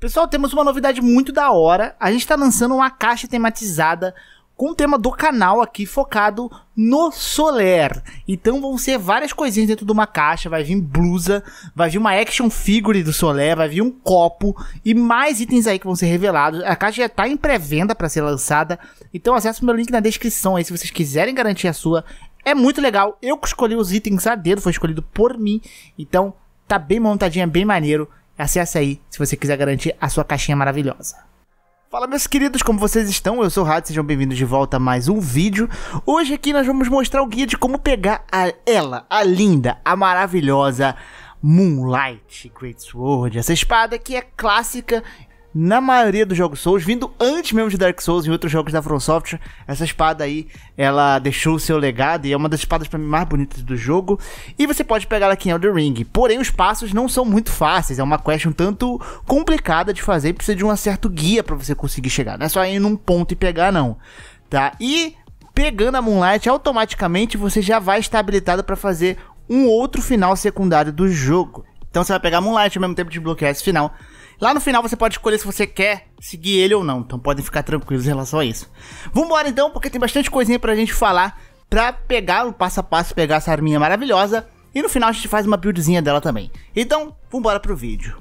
Pessoal, temos uma novidade muito da hora. A gente está lançando uma caixa tematizada com o tema do canal aqui focado no Soler. Então vão ser várias coisinhas dentro de uma caixa, vai vir blusa, vai vir uma action figure do Soler, vai vir um copo e mais itens aí que vão ser revelados. A caixa já está em pré-venda para ser lançada, então acesse o meu link na descrição aí se vocês quiserem garantir a sua. É muito legal. Eu escolhi os itens a dedo, foi escolhido por mim. Então tá bem montadinha, bem maneiro. Acesse aí se você quiser garantir a sua caixinha maravilhosa. Fala meus queridos, como vocês estão? Eu sou o Rad, sejam bem-vindos de volta a mais um vídeo. Hoje aqui nós vamos mostrar o guia de como pegar a ela, a linda, a maravilhosa Moonlight Great Sword. Essa espada que é clássica na maioria dos jogos Souls, vindo antes mesmo de Dark Souls e outros jogos da From Software, essa espada aí, ela deixou o seu legado e é uma das espadas para mim mais bonitas do jogo. E você pode pegar ela aqui em Elden Ring. Porém, os passos não são muito fáceis, é uma quest um tanto complicada de fazer e precisa de um certo guia para você conseguir chegar. Não é só ir num ponto e pegar não, tá? E pegando a Moonlight, automaticamente você já vai estar habilitado para fazer um outro final secundário do jogo. Então você vai pegar a Moonlight ao mesmo tempo de bloquear esse final. Lá no final você pode escolher se você quer seguir ele ou não, então podem ficar tranquilos em relação a isso. Vambora então, porque tem bastante coisinha pra gente falar pra pegar o passo a passo, pegar essa arminha maravilhosa e no final a gente faz uma buildzinha dela também. Então, vambora pro vídeo.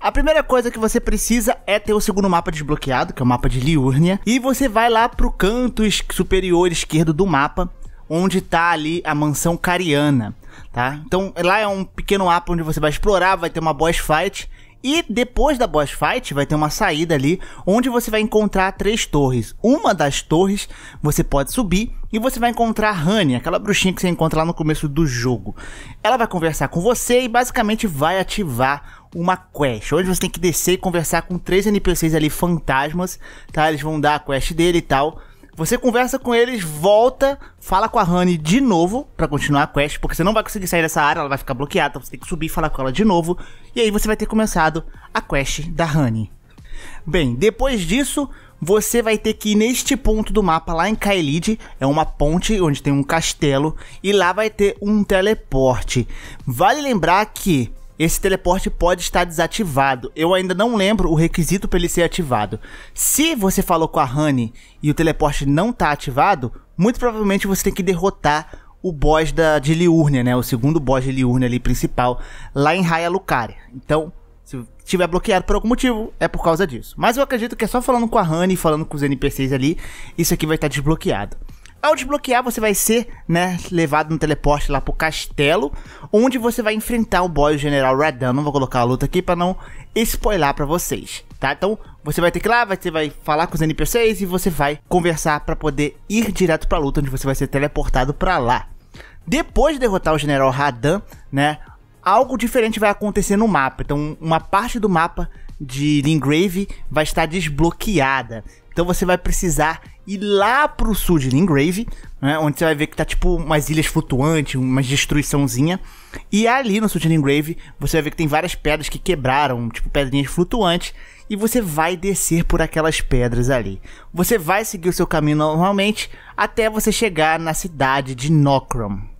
A primeira coisa que você precisa é ter o segundo mapa desbloqueado, que é o mapa de Liurnia, e você vai lá pro canto superior esquerdo do mapa, onde tá ali a mansão Cariana tá? Então lá é um pequeno mapa onde você vai explorar, vai ter uma boss fight e depois da boss fight vai ter uma saída ali onde você vai encontrar três torres. Uma das torres você pode subir e você vai encontrar a Honey, aquela bruxinha que você encontra lá no começo do jogo. Ela vai conversar com você e basicamente vai ativar uma quest, onde você tem que descer e conversar com três NPCs ali fantasmas, tá? Eles vão dar a quest dele e tal. Você conversa com eles, volta, fala com a Honey de novo para continuar a quest, porque você não vai conseguir sair dessa área, ela vai ficar bloqueada, então você tem que subir e falar com ela de novo, e aí você vai ter começado a quest da Honey. Bem, depois disso, você vai ter que ir neste ponto do mapa lá em Kaelid, é uma ponte onde tem um castelo, e lá vai ter um teleporte. Vale lembrar que esse teleporte pode estar desativado. Eu ainda não lembro o requisito para ele ser ativado. Se você falou com a Honey e o teleporte não está ativado, muito provavelmente você tem que derrotar o boss da, de Liurnia, né? O segundo boss de Liurnia ali principal, lá em Raya Lucaria. Então, se estiver bloqueado por algum motivo, é por causa disso. Mas eu acredito que é só falando com a Honey, falando com os NPCs ali, isso aqui vai estar desbloqueado. Ao desbloquear, você vai ser, né, levado no teleporte lá pro castelo, onde você vai enfrentar o boss o General Radan. Não vou colocar a luta aqui para não spoiler para vocês, tá? Então, você vai ter que ir lá, você vai falar com os NPCs e você vai conversar para poder ir direto pra luta, onde você vai ser teleportado para lá. Depois de derrotar o General Radan, né, algo diferente vai acontecer no mapa. Então, uma parte do mapa de Lingrave vai estar desbloqueada. Então você vai precisar ir lá pro sul de Lingrave, né, onde você vai ver que tá tipo umas ilhas flutuantes, uma destruiçãozinha. E ali no sul de Lingrave, você vai ver que tem várias pedras que quebraram, tipo pedrinhas flutuantes. E você vai descer por aquelas pedras ali. Você vai seguir o seu caminho normalmente até você chegar na cidade de Nokrom.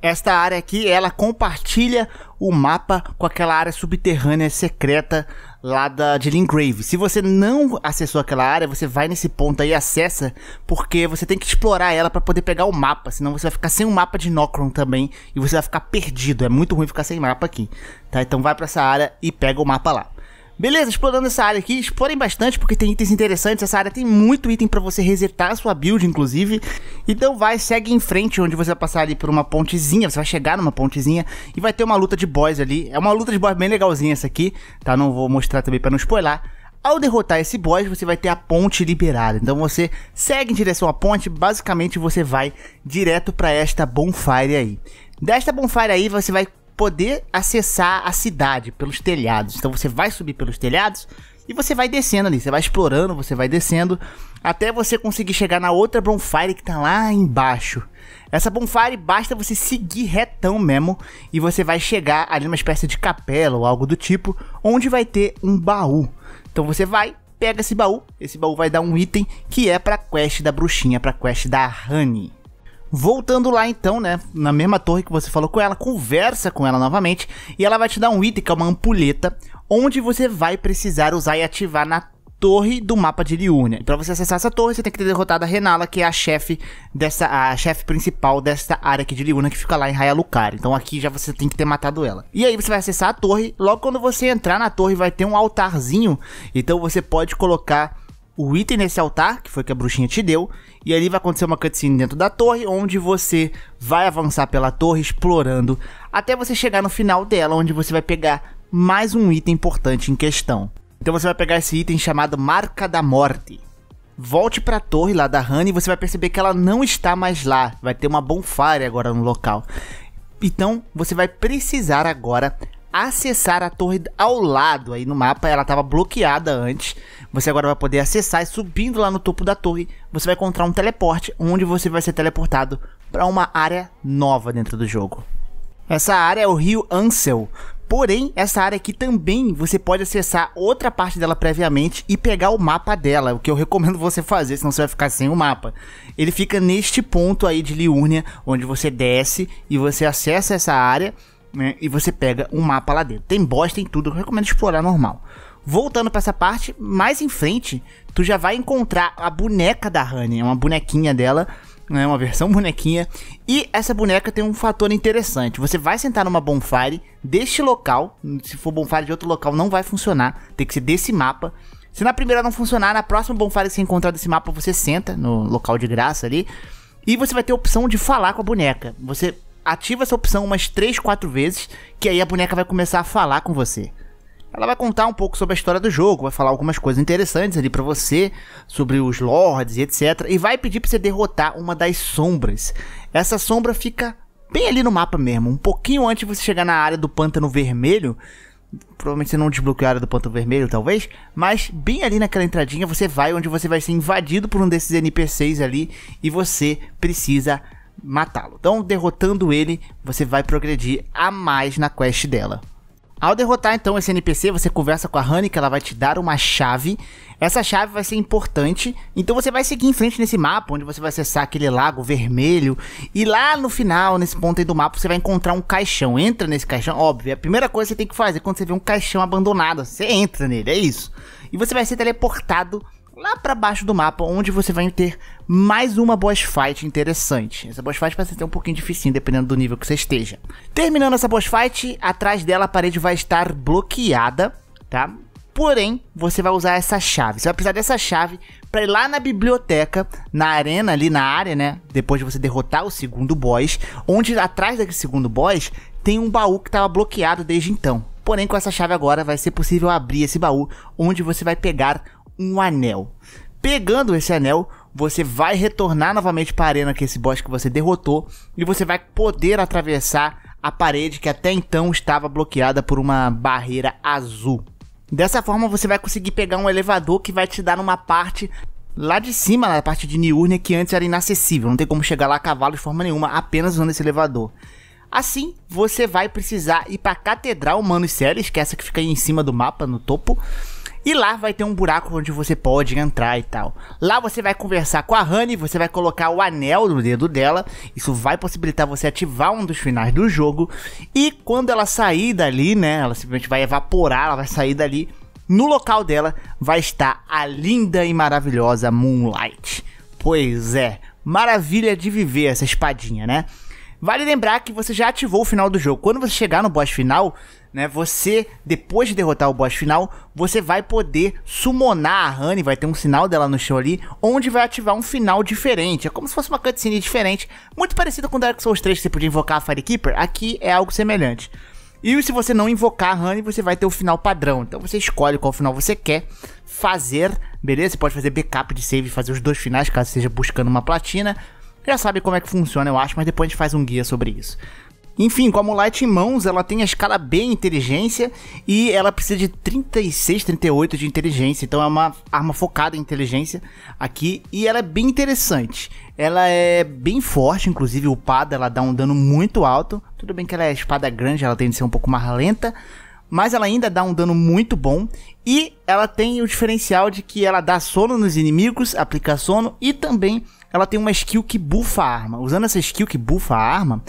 Esta área aqui, ela compartilha o mapa com aquela área subterrânea secreta lá da, de Lingrave. Se você não acessou aquela área, você vai nesse ponto aí e acessa, porque você tem que explorar ela para poder pegar o mapa, senão você vai ficar sem o mapa de Nokron também e você vai ficar perdido. É muito ruim ficar sem mapa aqui, tá? Então vai para essa área e pega o mapa lá. Beleza, explorando essa área aqui, explorem bastante porque tem itens interessantes. Essa área tem muito item para você resetar a sua build, inclusive. Então vai, segue em frente, onde você vai passar ali por uma pontezinha. Você vai chegar numa pontezinha e vai ter uma luta de boss ali. É uma luta de boss bem legalzinha essa aqui, tá? Não vou mostrar também para não spoiler. Ao derrotar esse boss, você vai ter a ponte liberada. Então você segue em direção à ponte, basicamente você vai direto para esta bonfire aí. Desta bonfire aí, você vai poder acessar a cidade pelos telhados. Então você vai subir pelos telhados e você vai descendo ali, você vai explorando, você vai descendo até você conseguir chegar na outra bonfire que tá lá embaixo. Essa bonfire basta você seguir retão mesmo e você vai chegar ali numa espécie de capela ou algo do tipo, onde vai ter um baú. Então você vai, pega esse baú, esse baú vai dar um item que é para quest da bruxinha, para quest da Honey. Voltando lá então, né, na mesma torre que você falou com ela, conversa com ela novamente e ela vai te dar um item que é uma ampulheta, onde você vai precisar usar e ativar na torre do mapa de Liurnia. Para você acessar essa torre, você tem que ter derrotado a Renala, que é a chefe dessa a chefe principal desta área aqui de Liurnia que fica lá em Lucaria. Então aqui já você tem que ter matado ela. E aí você vai acessar a torre, logo quando você entrar na torre vai ter um altarzinho, então você pode colocar o item nesse altar, que foi que a bruxinha te deu, e ali vai acontecer uma cutscene dentro da torre, onde você vai avançar pela torre explorando, até você chegar no final dela, onde você vai pegar mais um item importante em questão. Então você vai pegar esse item chamado Marca da Morte. Volte para a torre lá da Honey e você vai perceber que ela não está mais lá. Vai ter uma bonfire agora no local. Então você vai precisar agora acessar a torre ao lado aí no mapa. Ela estava bloqueada antes. Você agora vai poder acessar e subindo lá no topo da torre, você vai encontrar um teleporte onde você vai ser teleportado para uma área nova dentro do jogo. Essa área é o rio Ansel. Porém, essa área aqui também você pode acessar outra parte dela previamente e pegar o mapa dela, o que eu recomendo você fazer, senão você vai ficar sem o mapa. Ele fica neste ponto aí de Liurnia, onde você desce e você acessa essa área né, e você pega um mapa lá dentro. Tem boss, tem tudo, eu recomendo explorar normal. Voltando para essa parte, mais em frente, tu já vai encontrar a boneca da Honey, uma bonequinha dela, né, uma versão bonequinha. E essa boneca tem um fator interessante. Você vai sentar numa bonfire deste local, se for bonfire de outro local não vai funcionar, tem que ser desse mapa. Se na primeira não funcionar, na próxima bonfire que você encontrar desse mapa, você senta no local de graça ali. E você vai ter a opção de falar com a boneca. Você ativa essa opção umas 3, 4 vezes, que aí a boneca vai começar a falar com você. Ela vai contar um pouco sobre a história do jogo, vai falar algumas coisas interessantes ali para você, sobre os lords e etc. E vai pedir para você derrotar uma das sombras. Essa sombra fica bem ali no mapa mesmo, um pouquinho antes de você chegar na área do pântano vermelho. Provavelmente você não desbloqueou a área do pântano vermelho, talvez, mas bem ali naquela entradinha você vai onde você vai ser invadido por um desses NPCs ali e você precisa matá-lo. Então, derrotando ele, você vai progredir a mais na quest dela. Ao derrotar então esse NPC, você conversa com a Honey, que ela vai te dar uma chave. Essa chave vai ser importante, então você vai seguir em frente nesse mapa, onde você vai acessar aquele lago vermelho. E lá no final, nesse ponto aí do mapa, você vai encontrar um caixão. Entra nesse caixão, óbvio. A primeira coisa que você tem que fazer quando você vê um caixão abandonado, você entra nele, é isso. E você vai ser teleportado lá para baixo do mapa, onde você vai ter mais uma boss fight interessante. Essa boss fight vai ser um pouquinho difícil, dependendo do nível que você esteja. Terminando essa boss fight, atrás dela a parede vai estar bloqueada, tá? Porém, você vai usar essa chave. Você vai precisar dessa chave para ir lá na biblioteca, na arena ali na área, né? Depois de você derrotar o segundo boss, onde atrás daquele segundo boss tem um baú que estava bloqueado desde então. Porém, com essa chave agora vai ser possível abrir esse baú, onde você vai pegar um anel. Pegando esse anel, você vai retornar novamente para a arena que esse boss que você derrotou e você vai poder atravessar a parede que até então estava bloqueada por uma barreira azul. Dessa forma você vai conseguir pegar um elevador que vai te dar numa parte lá de cima, na parte de Niurnia, que antes era inacessível, não tem como chegar lá a cavalo de forma nenhuma, apenas usando esse elevador. Assim, você vai precisar ir para a Catedral Manos Ceres, que é essa que fica aí em cima do mapa, no topo, e lá vai ter um buraco onde você pode entrar e tal. Lá você vai conversar com a Honey, você vai colocar o anel no dedo dela. Isso vai possibilitar você ativar um dos finais do jogo. E quando ela sair dali, né? Ela simplesmente vai evaporar, ela vai sair dali. No local dela vai estar a linda e maravilhosa Moonlight. Pois é, maravilha de viver essa espadinha, né? Vale lembrar que você já ativou o final do jogo. Quando você chegar no boss final, né? Você, depois de derrotar o boss final, você vai poder summonar a Honey, vai ter um sinal dela no chão ali, onde vai ativar um final diferente. É como se fosse uma cutscene diferente, muito parecida com Dark Souls 3, que você podia invocar a Firekeeper. Aqui é algo semelhante. E se você não invocar a Honey, você vai ter o final padrão. Então você escolhe qual final você quer fazer, beleza? Você pode fazer backup de save e fazer os dois finais, caso esteja buscando uma platina. Já sabe como é que funciona, eu acho, mas depois a gente faz um guia sobre isso. Enfim, com a Moonlight em mãos, ela tem a escala B inteligência e ela precisa de 36, 38 de inteligência. Então é uma arma focada em inteligência aqui e ela é bem interessante. Ela é bem forte, inclusive upada, ela dá um dano muito alto. Tudo bem que ela é espada grande, ela tende a ser um pouco mais lenta, mas ela ainda dá um dano muito bom. E ela tem o diferencial de que ela dá sono nos inimigos, aplica sono, e também ela tem uma skill que bufa a arma. Usando essa skill que bufa a arma,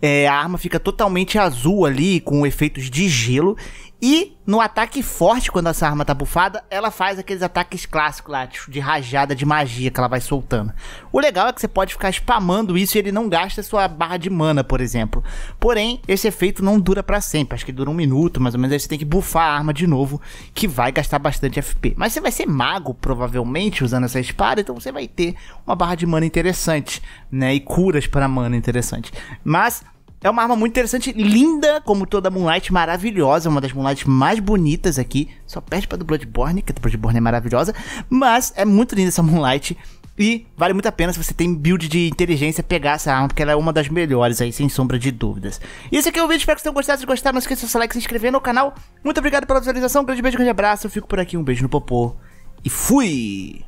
é, a arma fica totalmente azul ali, com efeitos de gelo. E no ataque forte, quando essa arma tá bufada, ela faz aqueles ataques clássicos lá, tipo, de rajada de magia que ela vai soltando. O legal é que você pode ficar spamando isso e ele não gasta sua barra de mana, por exemplo. Porém, esse efeito não dura para sempre, acho que dura um minuto, mais ou menos, aí você tem que bufar a arma de novo, que vai gastar bastante FP. Mas você vai ser mago, provavelmente, usando essa espada, então você vai ter uma barra de mana interessante, né, e curas para mana interessante. Mas é uma arma muito interessante, linda, como toda Moonlight, maravilhosa, uma das Moonlights mais bonitas aqui. Só perde pra do Bloodborne, que a do Bloodborne é maravilhosa, mas é muito linda essa Moonlight. E vale muito a pena se você tem build de inteligência pegar essa arma, porque ela é uma das melhores aí, sem sombra de dúvidas. E esse aqui é o vídeo, espero que vocês tenham gostado. Se gostaram, não esqueça de seu like e se inscrever no canal. Muito obrigado pela visualização, um grande beijo, um grande abraço. Eu fico por aqui, um beijo no popô e fui!